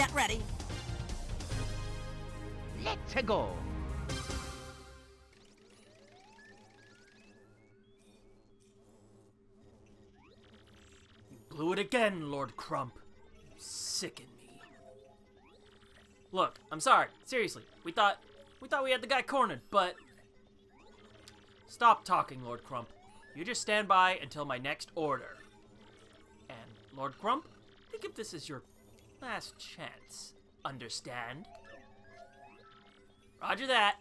Get ready. Let's go. You blew it again, Lord Crump. You sicken me. Look, I'm sorry. Seriously, we thought we thought we had the guy cornered, but stop talking, Lord Crump. You just stand by until my next order. And Lord Crump, think of this as your last chance. Understand? Roger that.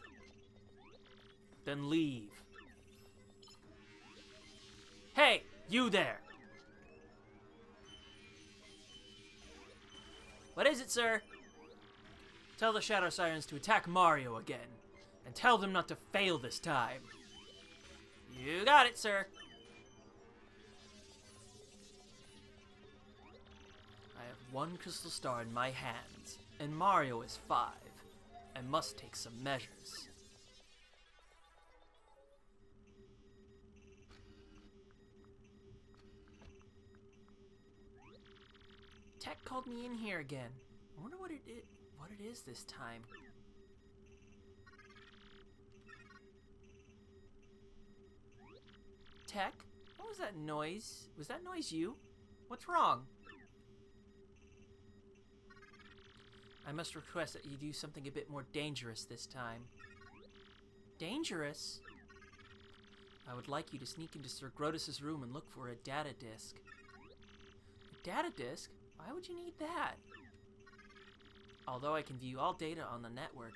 Then leave. Hey, you there! What is it, sir? Tell the Shadow Sirens to attack Mario again, and tell them not to fail this time. You got it, sir. Have one crystal star in my hands, and Mario is five. I must take some measures. Tech called me in here again. I wonder what it what it is this time. Tech, what was that noise? Was that noise you? What's wrong? I must request that you do something a bit more dangerous this time. Dangerous? I would like you to sneak into Sir Grotus's room and look for a data disk. A data disk? Why would you need that? Although I can view all data on the network,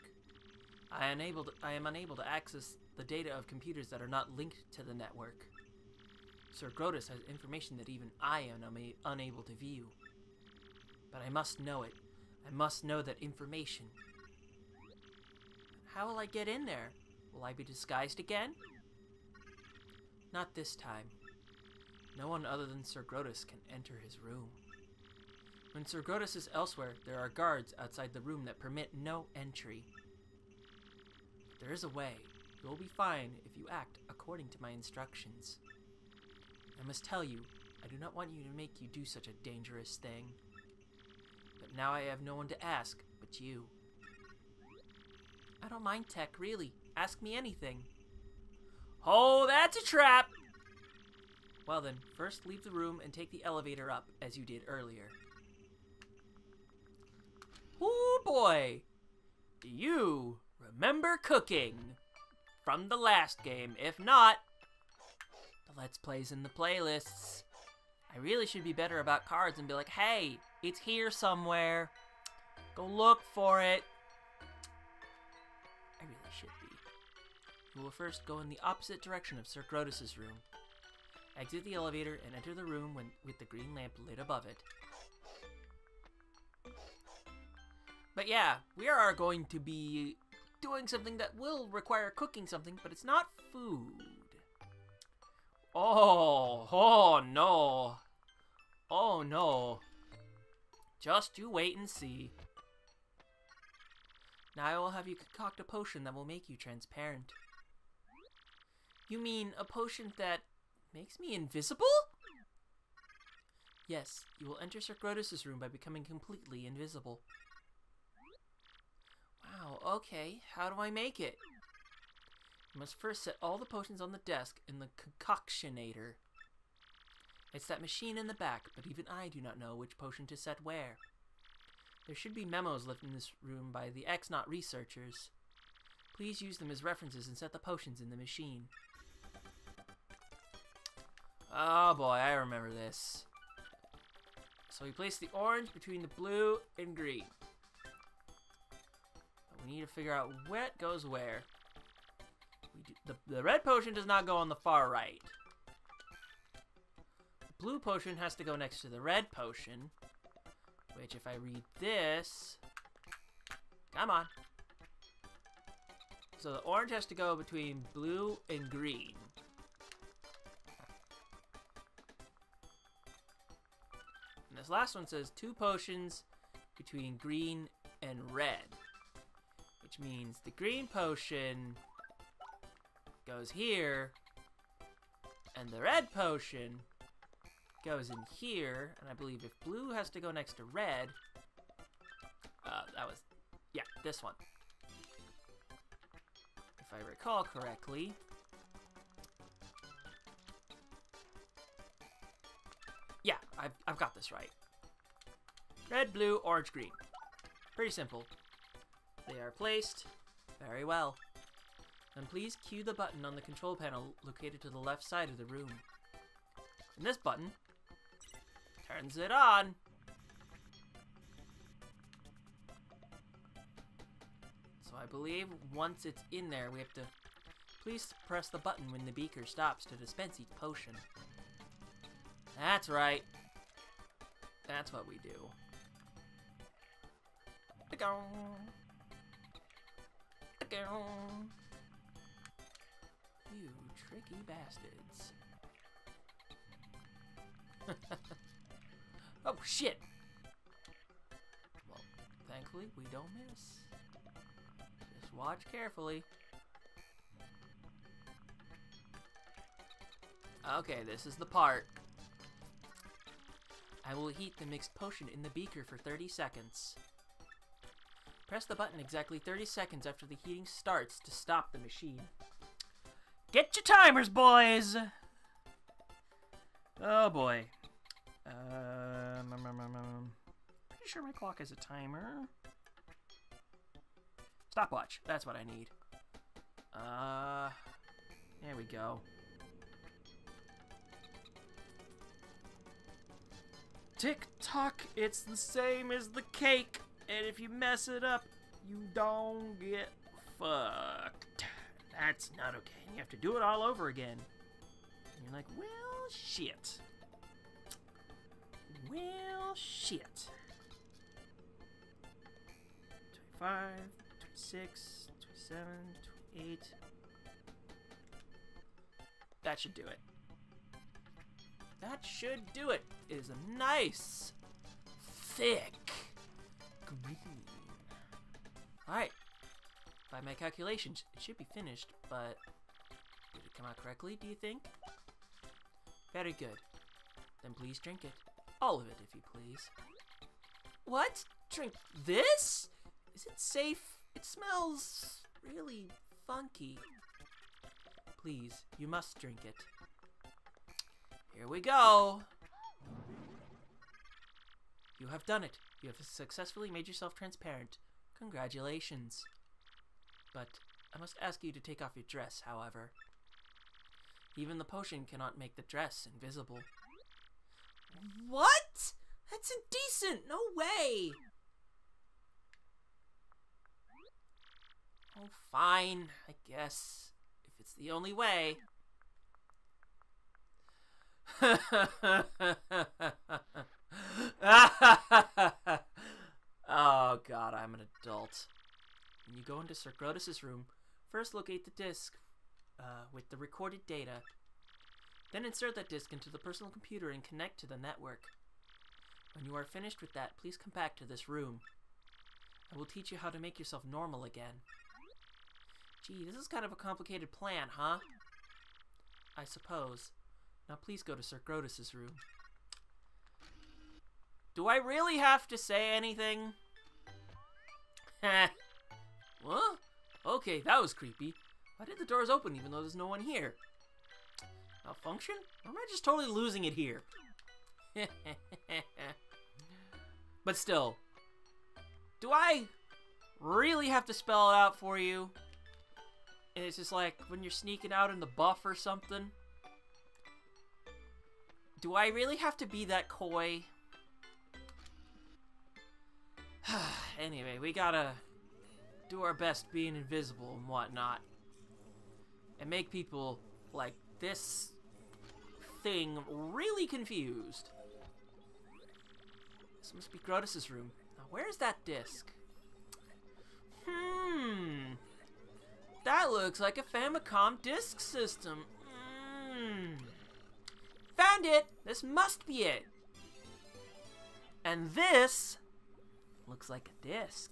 I, unable to, I am unable to access the data of computers that are not linked to the network. Sir Grotus has information that even I am unable to view. But I must know it. I must know that information. How will I get in there? Will I be disguised again? Not this time. No one other than Sir Grotus can enter his room. When Sir Grotus is elsewhere, there are guards outside the room that permit no entry. But there is a way. You will be fine if you act according to my instructions. I must tell you, I do not want you to make you do such a dangerous thing. Now I have no one to ask but you. I don't mind tech, really. Ask me anything. Oh, that's a trap! Well then, first leave the room and take the elevator up, as you did earlier. Oh boy! Do you remember cooking? From the last game. If not, the Let's Plays in the playlists. I really should be better about cards and be like, hey, it's here somewhere. Go look for it. I really should be. We will first go in the opposite direction of Sir Grotus's room. Exit the elevator and enter the room when, with the green lamp lit above it. But yeah, we are going to be doing something that will require cooking something, but it's not food. Oh, oh no. Oh no. Just you wait and see. Now I will have you concoct a potion that will make you transparent. You mean a potion that makes me invisible? Yes, you will enter Sir Grotus's room by becoming completely invisible. Wow, okay, how do I make it? You must first set all the potions on the desk in the concoctionator. It's that machine in the back, but even I do not know which potion to set where. There should be memos left in this room by the X-Naut researchers. Please use them as references and set the potions in the machine. Oh boy, I remember this. So we place the orange between the blue and green. We need to figure out what goes where. Do, the, the red potion does not go on the far right. Blue potion has to go next to the red potion. Which, if I read this... Come on. So the orange has to go between blue and green. And this last one says two potions between green and red. Which means the green potion goes here, and the red potion goes in here, and I believe if blue has to go next to red, Uh, that was, yeah, this one. If I recall correctly. Yeah, I've, I've got this right. Red, blue, orange, green. Pretty simple. They are placed very well. Then please cue the button on the control panel located to the left side of the room. And this button turns it on. So I believe once it's in there, we have to please press the button when the beaker stops to dispense each potion. That's right. That's what we do. You tricky bastards. oh, shit! Well, thankfully, we don't miss. Just watch carefully. Okay, this is the part. I will heat the mixed potion in the beaker for 30 seconds. Press the button exactly 30 seconds after the heating starts to stop the machine. Get your timers, boys! Oh boy. Um, um, pretty sure my clock has a timer. Stopwatch, that's what I need. Uh, there we go. Tick tock, it's the same as the cake, and if you mess it up, you don't get fucked. That's not okay. You have to do it all over again. And you're like, well, shit. Well, shit. 25, 26, 27, 28. That should do it. That should do it. It is a nice, thick green. Alright. By my calculations, it should be finished, but did it come out correctly, do you think? Very good. Then please drink it. All of it, if you please. What? Drink this? Is it safe? It smells really funky. Please, you must drink it. Here we go. You have done it. You have successfully made yourself transparent. Congratulations. But I must ask you to take off your dress, however. Even the potion cannot make the dress invisible. What? That's indecent! No way! Oh, fine, I guess. If it's the only way. oh god, I'm an adult. When you go into Sir Grotus' room, first locate the disc uh, with the recorded data. Then insert that disc into the personal computer and connect to the network. When you are finished with that, please come back to this room. I will teach you how to make yourself normal again. Gee, this is kind of a complicated plan, huh? I suppose. Now please go to Sir Grotus' room. Do I really have to say anything? what? Okay, that was creepy. Why did the doors open even though there's no one here? Malfunction? Or am I just totally losing it here? but still, do I really have to spell it out for you? And it's just like when you're sneaking out in the buff or something. Do I really have to be that coy? anyway, we gotta do our best being invisible and whatnot. And make people like this thing really confused. This must be Grotus' room. Now, where's that disc? Hmm. That looks like a Famicom disk system. Hmm. Found it! This must be it. And this looks like a disc.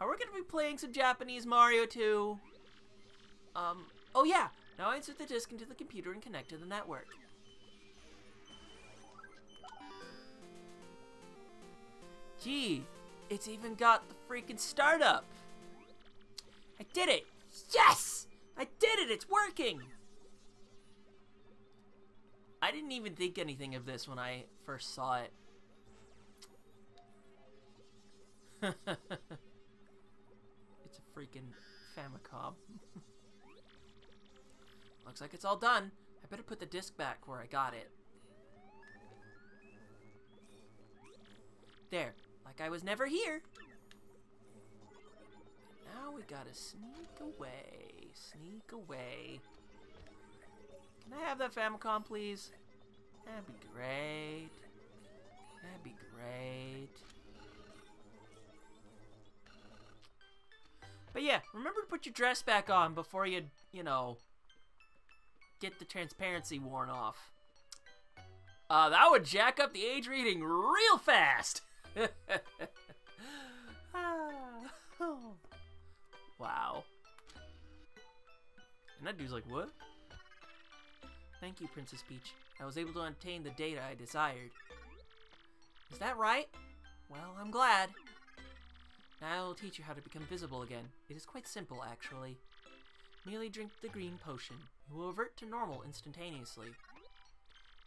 Are we going to be playing some Japanese Mario too? Um, oh yeah. Now I insert the disc into the computer and connect to the network. Gee, It's even got the freaking startup. I did it! Yes! I did it! It's working! I didn't even think anything of this when I first saw it. it's a freaking Famicom. Looks like it's all done. I better put the disc back where I got it. There, like I was never here. Now we gotta sneak away, sneak away. Can I have that Famicom, please? That'd be great. That'd be great. But yeah, remember to put your dress back on before you, you know, get the transparency worn off. Uh, that would jack up the age reading real fast. wow. And that dude's like, what? Thank you, Princess Peach. I was able to obtain the data I desired. Is that right? Well, I'm glad. Now I will teach you how to become visible again. It is quite simple, actually. Merely drink the green potion. You will revert to normal instantaneously.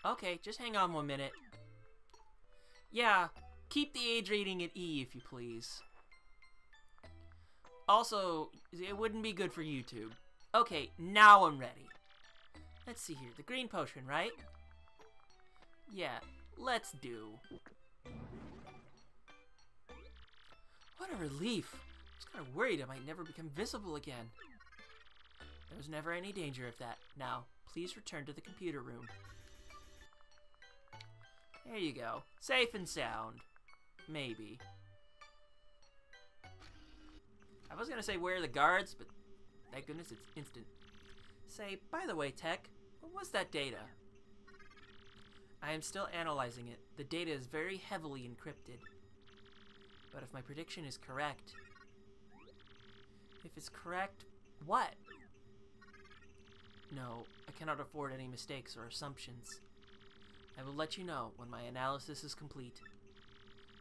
Okay, just hang on one minute. Yeah, keep the age rating at E if you please. Also, it wouldn't be good for YouTube. Okay, now I'm ready. Let's see here, the green potion, right? Yeah, let's do. What a relief. I was kind of worried I might never become visible again. There was never any danger of that. Now, please return to the computer room. There you go. Safe and sound. Maybe. I was gonna say where are the guards, but thank goodness it's instant. Say, by the way, Tech, what was that data? I am still analyzing it. The data is very heavily encrypted. But if my prediction is correct... If it's correct, what? No, I cannot afford any mistakes or assumptions. I will let you know when my analysis is complete.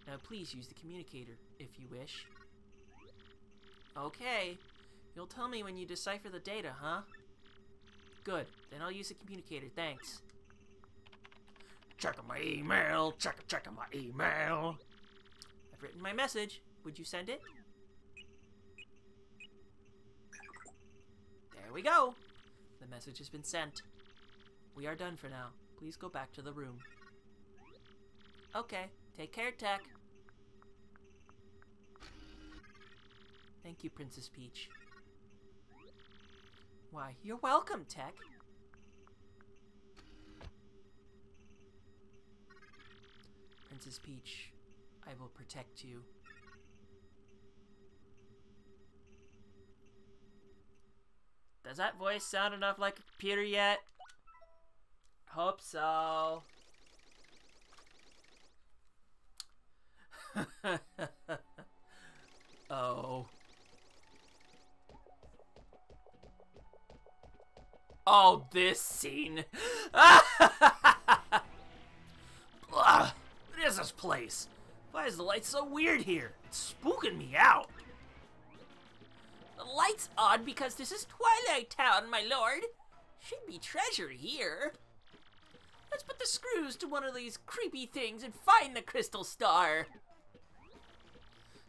Now please use the communicator, if you wish. Okay. You'll tell me when you decipher the data, huh? Good. Then I'll use the communicator, thanks. Checking my email, check checking my email. I've written my message. Would you send it? There we go. The message has been sent. We are done for now. Please go back to the room. Okay. Take care, Tech. Thank you, Princess Peach. Why, you're welcome, Tech. Princess Peach, I will protect you. Does that voice sound enough like a computer yet? Hope so. oh. Oh, this scene. what is this place? Why is the light so weird here? It's spooking me out. The light's odd because this is Twilight Town, my lord. Should be treasure here. Let's put the screws to one of these creepy things and find the crystal star.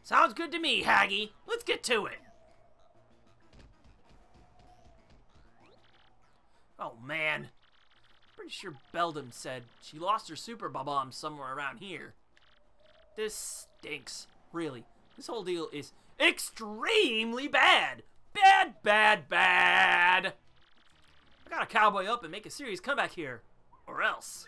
Sounds good to me, Haggy. Let's get to it. Oh, man. Pretty sure Beldam said she lost her super bomb somewhere around here. This stinks. Really. This whole deal is extremely bad. Bad, bad, bad. I gotta cowboy up and make a serious comeback here. Or else.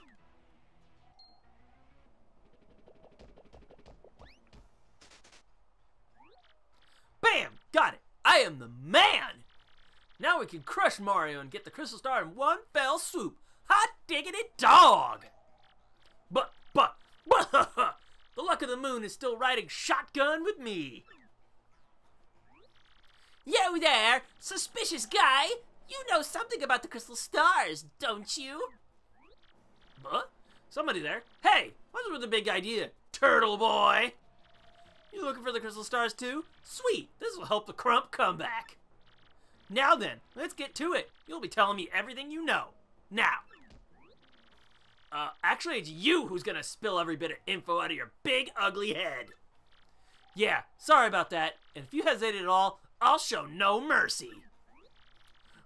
Bam! Got it! I am the man! Now we can crush Mario and get the Crystal Star in one fell swoop. Hot diggity dog! But, but, but, the luck of the moon is still riding shotgun with me. Yo there, suspicious guy! You know something about the crystal stars, don't you? What? Somebody there? Hey, what's with the big idea, turtle boy? You looking for the crystal stars too? Sweet! This will help the Crump come back. Now then, let's get to it. You'll be telling me everything you know. Now. Uh, actually, it's you who's gonna spill every bit of info out of your big, ugly head. Yeah, sorry about that. And if you hesitate at all, I'll show no mercy.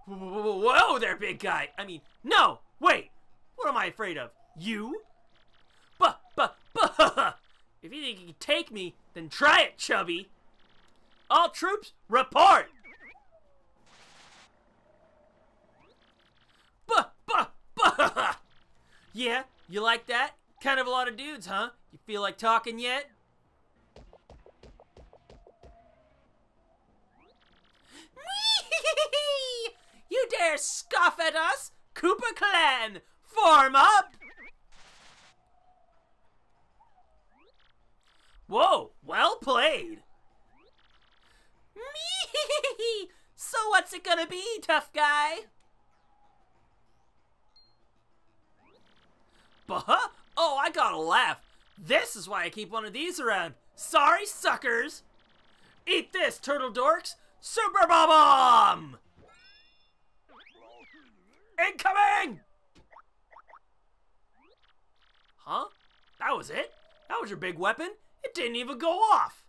Whoa there, big guy. I mean, no, wait. What am I afraid of? You? Buh, buh, buh. If you think you can take me, then try it, chubby. All troops, report. Buh, buh. Yeah, you like that? Kind of a lot of dudes, huh? You feel like talking yet? you dare scoff at us? Koopa Clan, form up! Whoa, well played! Me! so what's it gonna be, tough guy? Buh? Oh, I gotta laugh. This is why I keep one of these around. Sorry, suckers! Eat this, turtle dorks! Super Bomb! Incoming! Huh? That was it? That was your big weapon? It didn't even go off!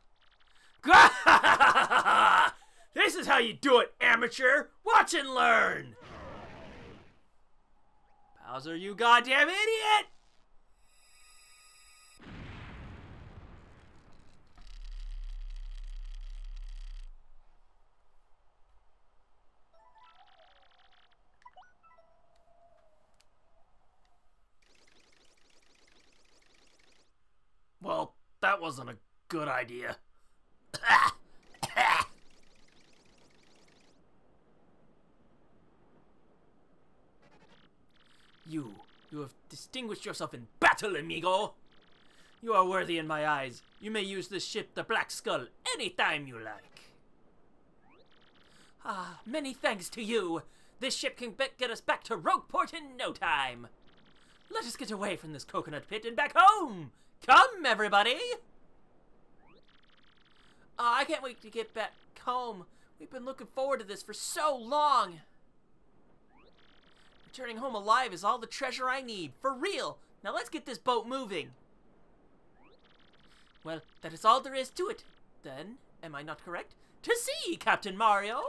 this is how you do it, amateur! Watch and learn! Bowser, you goddamn idiot! Well, that wasn't a good idea. You, you have distinguished yourself in battle, amigo. You are worthy in my eyes. You may use this ship, the Black Skull, anytime you like. Ah, many thanks to you. This ship can get us back to Rogueport in no time. Let us get away from this coconut pit and back home. Come, everybody! Oh, I can't wait to get back home. We've been looking forward to this for so long. Returning home alive is all the treasure I need, for real. Now let's get this boat moving. Well, that is all there is to it. Then, am I not correct? To sea, Captain Mario!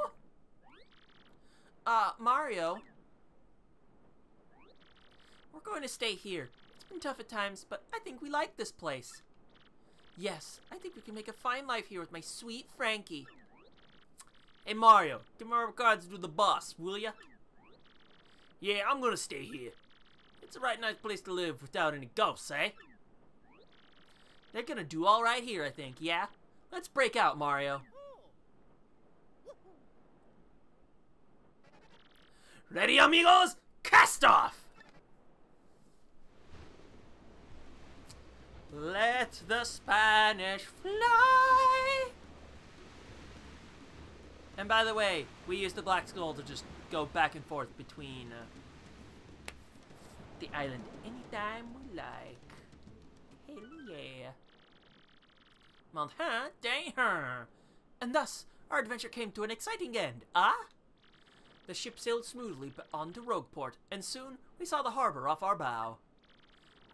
Uh, Mario? We're going to stay here. It's been tough at times, but I think we like this place. Yes, I think we can make a fine life here with my sweet Frankie. Hey Mario, give my regards to the boss, will ya? Yeah, I'm gonna stay here. It's a right nice place to live without any ghosts, eh? They're gonna do alright here, I think, yeah? Let's break out, Mario. Ready, amigos? Cast off! Let the Spanish fly! And by the way, we use the Black Skull to just go back and forth between uh, the island anytime we like. Hell yeah. Well, huh? Dang her. And thus, our adventure came to an exciting end, ah? The ship sailed smoothly on to Rogueport, and soon we saw the harbor off our bow.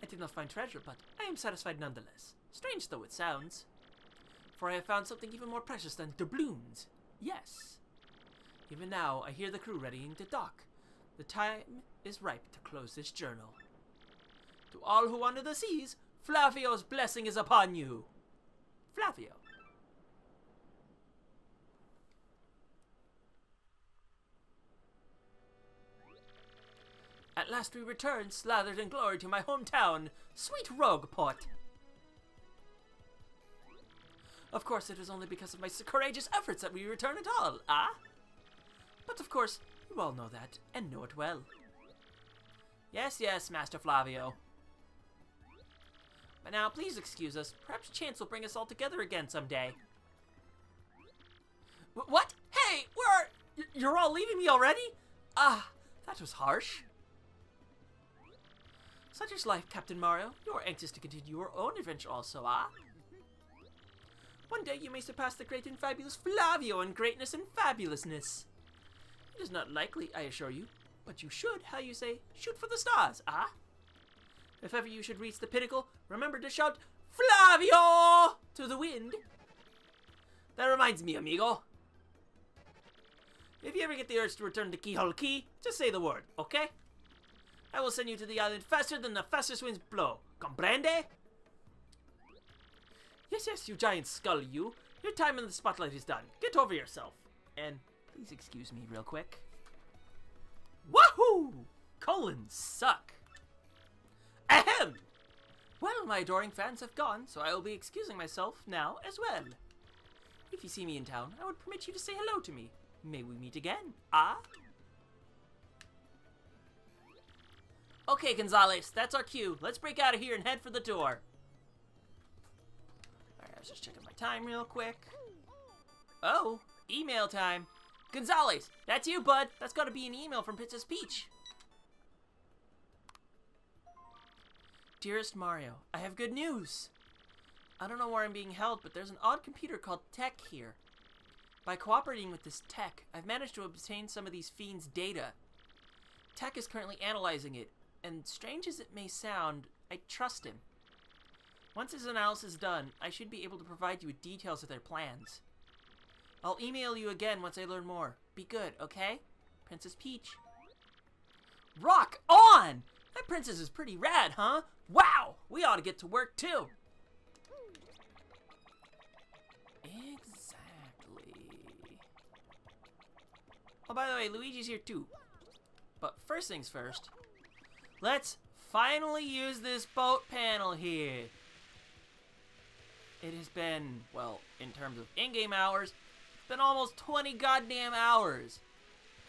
I did not find treasure, but I am satisfied nonetheless. Strange though it sounds. For I have found something even more precious than doubloons. Yes. Even now, I hear the crew readying to dock. The time is ripe to close this journal. To all who wander the seas, Flavio's blessing is upon you. Flavio. At last we return, slathered in glory to my hometown, sweet Rogueport. Of course, it is only because of my courageous efforts that we return at all, ah? But of course, you all know that, and know it well. Yes, yes, Master Flavio. But now, please excuse us. Perhaps chance will bring us all together again someday. W what? Hey, where are... You're all leaving me already? Ah, that was harsh. Such is life, Captain Mario. You're anxious to continue your own adventure also, ah? One day you may surpass the great and fabulous Flavio in greatness and fabulousness. It is not likely, I assure you, but you should, how you say, shoot for the stars, ah? If ever you should reach the pinnacle, remember to shout, Flavio! to the wind. That reminds me, amigo. If you ever get the urge to return to Keelhaul Key, just say the word, okay? I will send you to the island faster than the fastest winds blow. Comprende? Yes, yes, you giant skull, you. Your time in the spotlight is done. Get over yourself. And please excuse me real quick. Wahoo! Colons suck. Ahem! Well, my adoring fans have gone, so I will be excusing myself now as well. If you see me in town, I would permit you to say hello to me. May we meet again? Ah? Okay, Gonzales, that's our cue. Let's break out of here and head for the door. Alright, I was just checking my time real quick. Oh, email time. Gonzales, that's you, bud. That's gotta be an email from Princess Peach. Dearest Mario, I have good news. I don't know where I'm being held, but there's an odd computer called Tech here. By cooperating with this Tech, I've managed to obtain some of these fiends' data. Tech is currently analyzing it, and strange as it may sound, I trust him. Once his analysis is done, I should be able to provide you with details of their plans. I'll email you again once I learn more. Be good, okay? Princess Peach. Rock on! That princess is pretty rad, huh? Wow! We ought to get to work too! Exactly. Oh, by the way, Luigi's here too. But first things first, let's finally use this boat panel here. It has been, well, in terms of in-game hours, it's been almost 20 goddamn hours.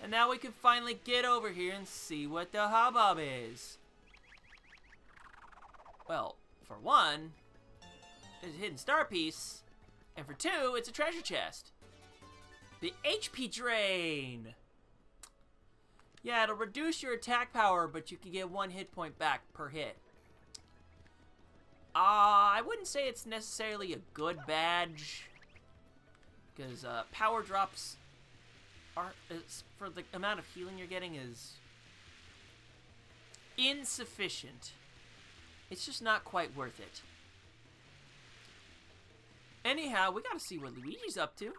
And now we can finally get over here and see what the hubbub is. Well, for one, it's a hidden star piece. And for two, it's a treasure chest. The HP Drain! Yeah, it'll reduce your attack power, but you can get one hit point back per hit. Uh, I wouldn't say it's necessarily a good badge. Because uh, power drops are for the amount of healing you're getting is insufficient. It's just not quite worth it. Anyhow, we gotta see what Luigi's up to.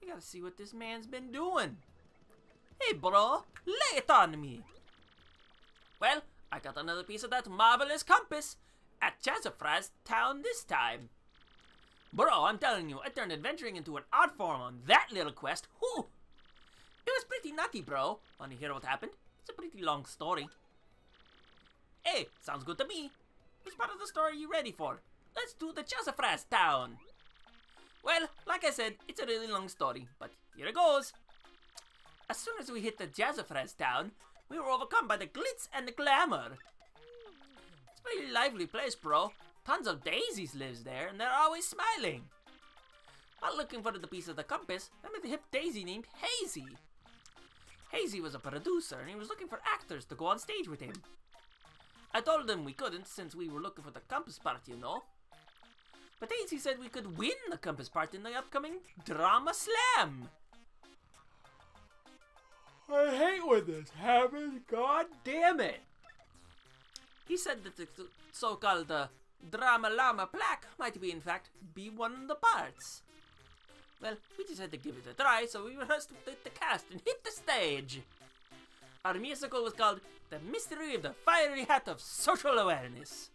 We gotta see what this man's been doing. Hey, bro, lay it on me. Well, I got another piece of that marvelous compass at Jazzafraz Town this time. Bro, I'm telling you, I turned adventuring into an art form on that little quest. Whew! It was pretty nutty, bro. Wanna hear what happened? It's a pretty long story. Hey, sounds good to me. Which part of the story are you ready for? Let's do the Jazzafraz town. Well, like I said, it's a really long story, but here it goes. As soon as we hit the Jazzafraz town, we were overcome by the glitz and the glamour. It's a very lively place, bro. Tons of daisies lives there, and they're always smiling. While looking for the piece of the compass, I met a hip daisy named Hazy. Hazy was a producer, and he was looking for actors to go on stage with him. I told him we couldn't, since we were looking for the compass part, you know. But Daisy said we could win the compass part in the upcoming Drama Slam. I hate when this happens. God damn it. He said that the so-called uh, Drama Llama plaque might be, in fact, be one of the parts. Well, we just had to give it a try, so we rehearsed with the cast and hit the stage. Our musical was called The Mystery of the Fiery Hat of Social Awareness.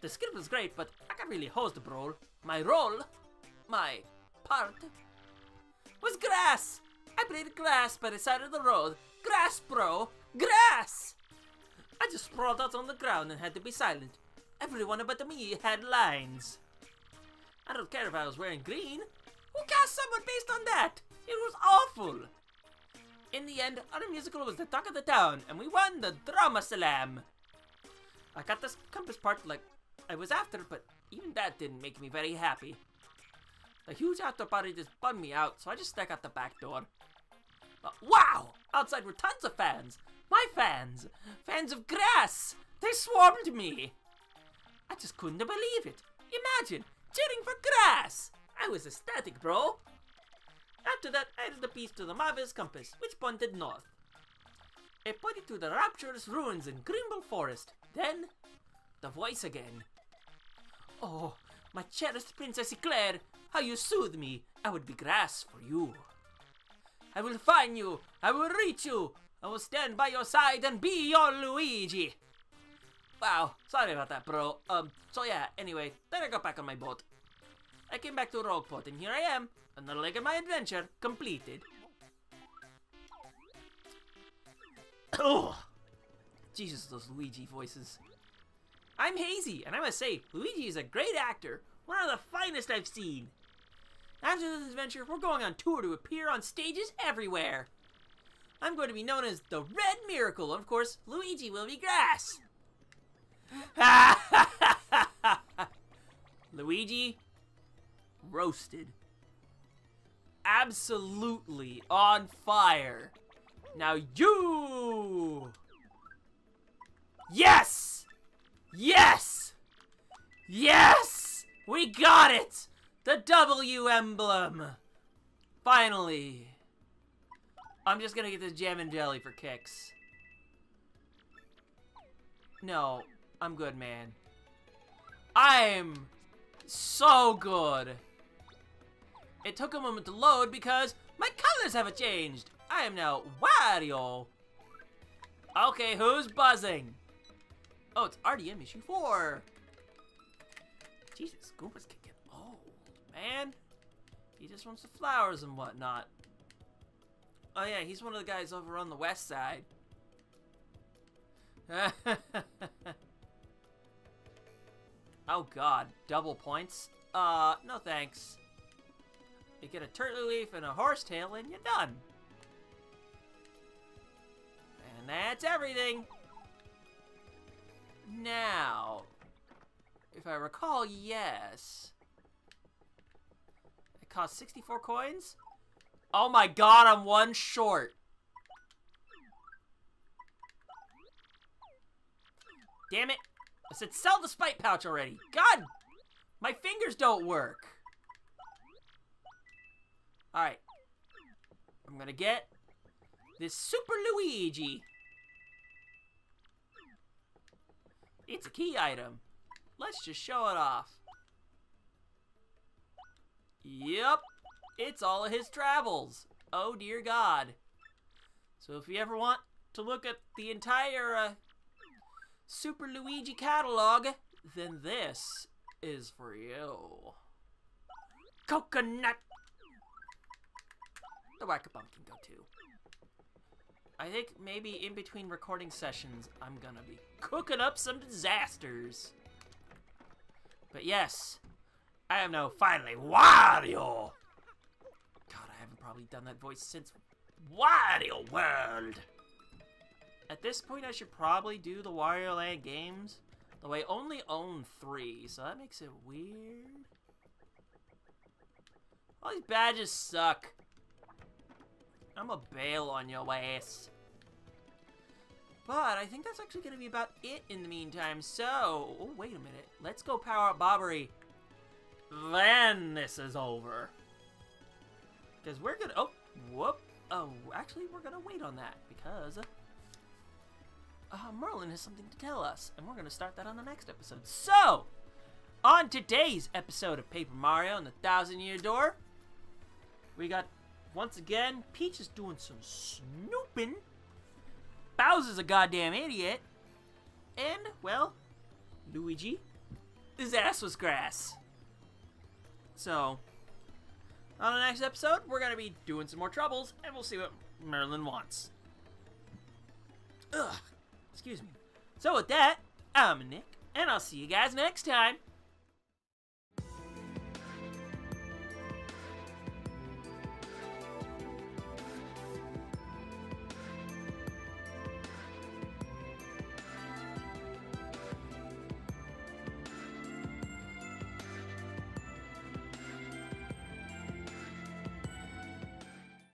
The script was great, but I can't really host the role. My role, my part, was grass. I played grass by the side of the road. Grass, bro! Grass! I just sprawled out on the ground and had to be silent. Everyone but me had lines. I don't care if I was wearing green. Who cast someone based on that? It was awful. In the end, our musical was the talk of the town, and we won the Drama Slam. I got this compass part like I was after, but even that didn't make me very happy. The huge after party just bummed me out, so I just stuck out the back door. But wow! Outside were tons of fans. My fans! Fans of grass! They swarmed me! I just couldn't believe it. Imagine, cheering for grass. I was ecstatic, bro. After that, I added a piece to the Marvel's compass, which pointed north. It pointed to the rapturous ruins in Grimble Forest. Then, the voice again. Oh, my cherished Princess Eclair, how you soothe me. I would be grass for you. I will find you. I will reach you. I will stand by your side and be your Luigi. Wow, sorry about that, bro. Um, so yeah, anyway, then I got back on my boat. I came back to Rogueport, and here I am, another leg of my adventure, completed. oh, Jesus, those Luigi voices. I'm Hazy, and I must say, Luigi is a great actor, one of the finest I've seen. After this adventure, we're going on tour to appear on stages everywhere. I'm going to be known as the Red Miracle, and of course, Luigi will be grass. Luigi, roasted. Absolutely on fire. Now you! Yes! Yes! Yes! We got it! The W emblem! Finally! I'm just gonna get this Jammin' Jelly for kicks. No, I'm good, man. I'm so good. It took a moment to load because my colors haven't changed. I am now Wario. Okay, who's buzzing? Oh, it's RDM issue 4. Jesus, Goombas get old, man. He just wants the flowers and whatnot. Oh yeah, he's one of the guys over on the west side. oh god, double points? Uh, no thanks. You get a turtley leaf and a horsetail and you're done. And that's everything. Now, if I recall, yes. It cost 64 coins? Oh my god, I'm one short. Damn it. I said sell the spite pouch already. God, my fingers don't work. Alright. I'm gonna get this Super Luigi. It's a key item. Let's just show it off. Yep. It's all of his travels. Oh dear God. So if you ever want to look at the entire uh, Super Luigi catalog, then this is for you. Coconut! The Whacka Bump can go too. I think maybe in between recording sessions, I'm gonna be cooking up some disasters. But yes, I am now finally Wario! God, I haven't probably done that voice since Wario World! At this point, I should probably do the Wario Land games. Though I only own three, so that makes it weird. All these badges suck. I'm a bail on your ass. But I think that's actually going to be about it in the meantime. So, oh, wait a minute. Let's go power up Bobbery. Then this is over. Because we're going to... Oh, whoop. Oh, actually, we're going to wait on that. Because Merlon has something to tell us, and we're going to start that on the next episode. So, on today's episode of Paper Mario and the Thousand Year Door, we got, once again, Peach is doing some snooping. Bowser's a goddamn idiot. And, well, Luigi, his ass was grass. So, on the next episode, we're going to be doing some more troubles, and we'll see what Merlon wants. Ugh. Excuse me. So with that, I'm Nick, and I'll see you guys next time.